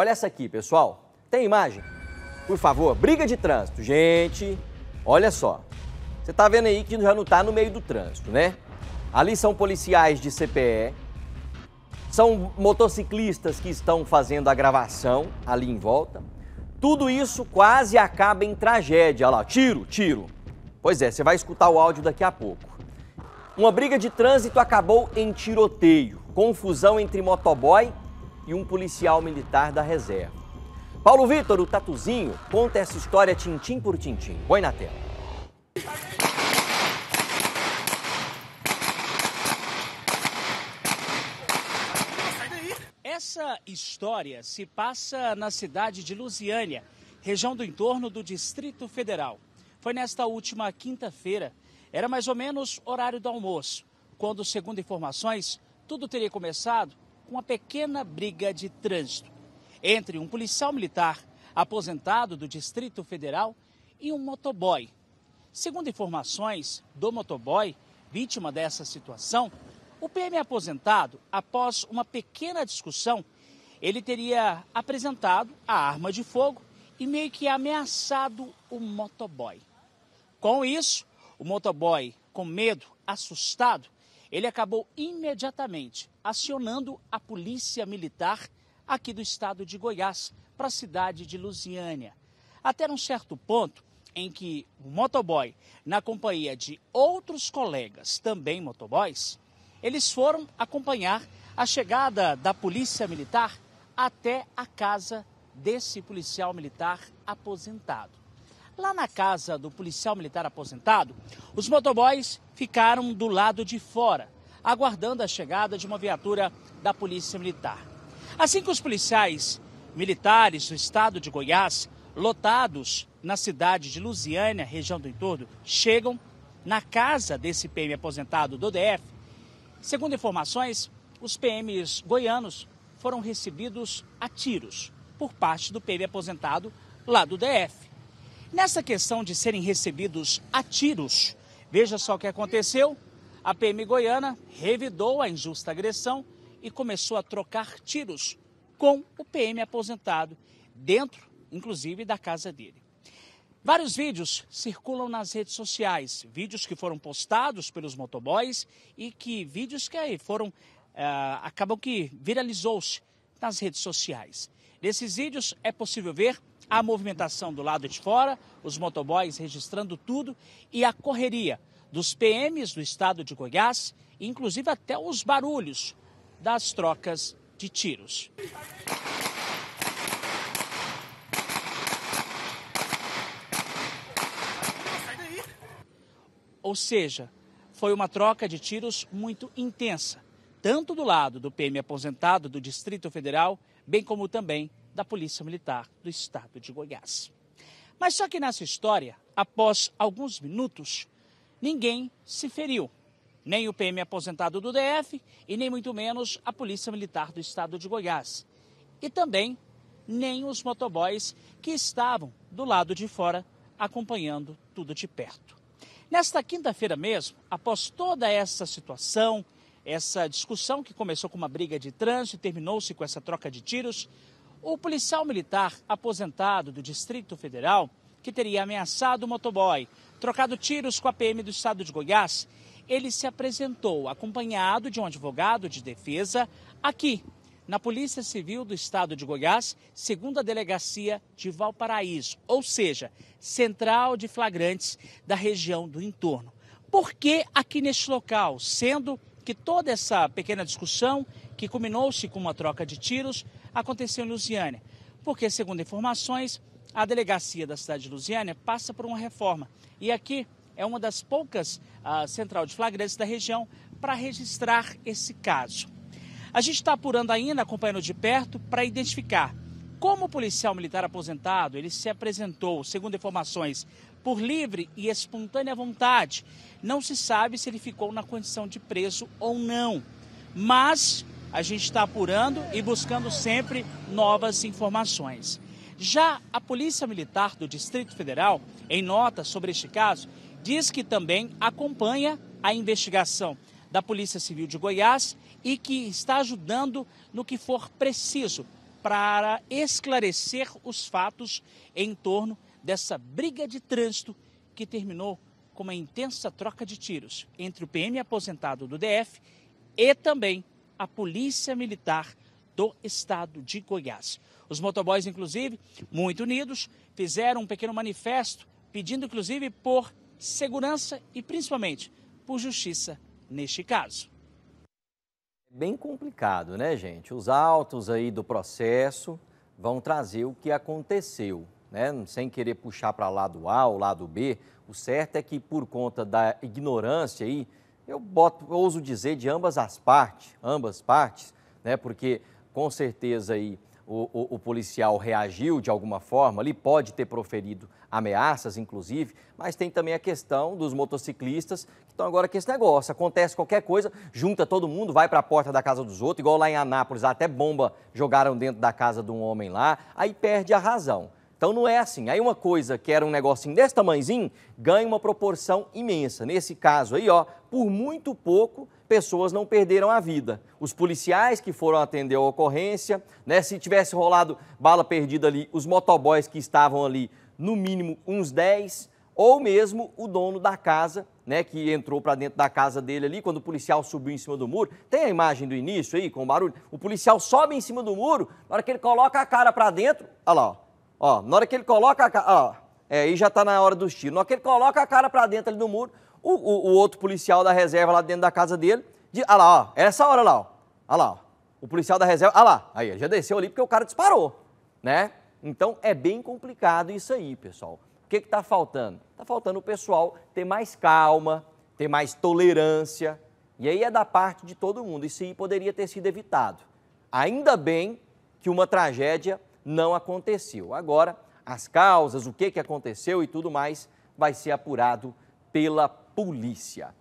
Olha essa aqui, pessoal. Tem imagem? Por favor, briga de trânsito. Gente, olha só. Você tá vendo aí que já não tá no meio do trânsito, né? Ali são policiais de CPE, são motociclistas que estão fazendo a gravação ali em volta. Tudo isso quase acaba em tragédia. Olha lá, tiro, tiro. Pois é, você vai escutar o áudio daqui a pouco. Uma briga de trânsito acabou em tiroteio, confusão entre motoboy e um policial militar da reserva. Paulo Vitor, o Tatuzinho, conta essa história tintim por tintim. Põe na tela. Essa história se passa na cidade de Lusiânia, região do entorno do Distrito Federal. Foi nesta última quinta-feira, era mais ou menos horário do almoço, quando, segundo informações, tudo teria começado com uma pequena briga de trânsito entre um policial militar aposentado do Distrito Federal e um motoboy. Segundo informações do motoboy, vítima dessa situação, o PM aposentado, após uma pequena discussão, ele teria apresentado a arma de fogo e meio que ameaçado o motoboy. Com isso, o motoboy, com medo, assustado, ele acabou imediatamente acionando a polícia militar aqui do estado de Goiás para a cidade de Lusiânia. Até um certo ponto em que o motoboy, na companhia de outros colegas, também motoboys, eles foram acompanhar a chegada da polícia militar até a casa desse policial militar aposentado. Lá na casa do policial militar aposentado, os motoboys ficaram do lado de fora, aguardando a chegada de uma viatura da polícia militar. Assim que os policiais militares do estado de Goiás, lotados na cidade de Lusiânia, região do entorno, chegam na casa desse PM aposentado do DF, Segundo informações, os PMs goianos foram recebidos a tiros por parte do PM aposentado lá do DF. Nessa questão de serem recebidos a tiros, veja só o que aconteceu. A PM goiana revidou a injusta agressão e começou a trocar tiros com o PM aposentado, dentro, inclusive, da casa dele. Vários vídeos circulam nas redes sociais, vídeos que foram postados pelos motoboys e que vídeos que foram uh, acabam que viralizou-se nas redes sociais. Nesses vídeos é possível ver a movimentação do lado de fora, os motoboys registrando tudo e a correria dos PMs do estado de Goiás, inclusive até os barulhos das trocas de tiros. Ou seja, foi uma troca de tiros muito intensa, tanto do lado do PM aposentado do Distrito Federal, bem como também da Polícia Militar do Estado de Goiás. Mas só que nessa história, após alguns minutos, ninguém se feriu. Nem o PM aposentado do DF e nem muito menos a Polícia Militar do Estado de Goiás. E também nem os motoboys que estavam do lado de fora acompanhando tudo de perto. Nesta quinta-feira mesmo, após toda essa situação, essa discussão que começou com uma briga de trânsito e terminou-se com essa troca de tiros, o policial militar aposentado do Distrito Federal, que teria ameaçado o motoboy, trocado tiros com a PM do estado de Goiás, ele se apresentou acompanhado de um advogado de defesa aqui na Polícia Civil do Estado de Goiás, segunda delegacia de Valparaíso, ou seja, central de flagrantes da região do entorno. Por que aqui neste local, sendo que toda essa pequena discussão, que culminou-se com uma troca de tiros, aconteceu em Lusiânia? Porque, segundo informações, a delegacia da cidade de Lusiânia passa por uma reforma. E aqui é uma das poucas uh, central de flagrantes da região para registrar esse caso. A gente está apurando ainda, acompanhando de perto, para identificar como o policial militar aposentado ele se apresentou, segundo informações, por livre e espontânea vontade. Não se sabe se ele ficou na condição de preso ou não. Mas a gente está apurando e buscando sempre novas informações. Já a Polícia Militar do Distrito Federal, em nota sobre este caso, diz que também acompanha a investigação da Polícia Civil de Goiás e que está ajudando no que for preciso para esclarecer os fatos em torno dessa briga de trânsito que terminou com uma intensa troca de tiros entre o PM aposentado do DF e também a Polícia Militar do Estado de Goiás. Os motoboys, inclusive, muito unidos, fizeram um pequeno manifesto pedindo, inclusive, por segurança e principalmente por justiça neste caso. Bem complicado, né, gente? Os autos aí do processo vão trazer o que aconteceu, né? Sem querer puxar para lado A ou lado B, o certo é que por conta da ignorância aí, eu boto, eu ouso dizer de ambas as partes, ambas partes, né? Porque com certeza aí o, o, o, policial reagiu de alguma forma, ali pode ter proferido ameaças, inclusive, mas tem também a questão dos motociclistas que estão agora com esse negócio. Acontece qualquer coisa, junta todo mundo, vai para a porta da casa dos outros, igual lá em Anápolis, até bomba jogaram dentro da casa de um homem lá, aí perde a razão. Então não é assim. Aí uma coisa que era um negocinho desse tamanhozinho ganha uma proporção imensa. Nesse caso aí, ó, por muito pouco pessoas não perderam a vida. Os policiais que foram atender a ocorrência, né, se tivesse rolado bala perdida ali, os motoboys que estavam ali, no mínimo uns 10, ou mesmo o dono da casa, né, que entrou para dentro da casa dele ali, quando o policial subiu em cima do muro. Tem a imagem do início aí, com o barulho? O policial sobe em cima do muro, na hora que ele coloca a cara para dentro, olha lá, ó Ó, na hora que ele coloca a cara. Ó, é, aí já está na hora dos tiros. Na hora que ele coloca a cara para dentro ali do muro, o, o, o, outro policial da reserva lá dentro da casa dele. De, olha lá, ó. É essa hora lá, ó. Olha lá, ó. O policial da reserva. Olha lá. Aí, já desceu ali porque o cara disparou. Né? Então é bem complicado isso aí, pessoal. O que está faltando? Está faltando o pessoal ter mais calma, ter mais tolerância. E aí é da parte de todo mundo. Isso aí poderia ter sido evitado. Ainda bem que uma tragédia não aconteceu. Agora, as causas, o que, que aconteceu e tudo mais, vai ser apurado pela polícia.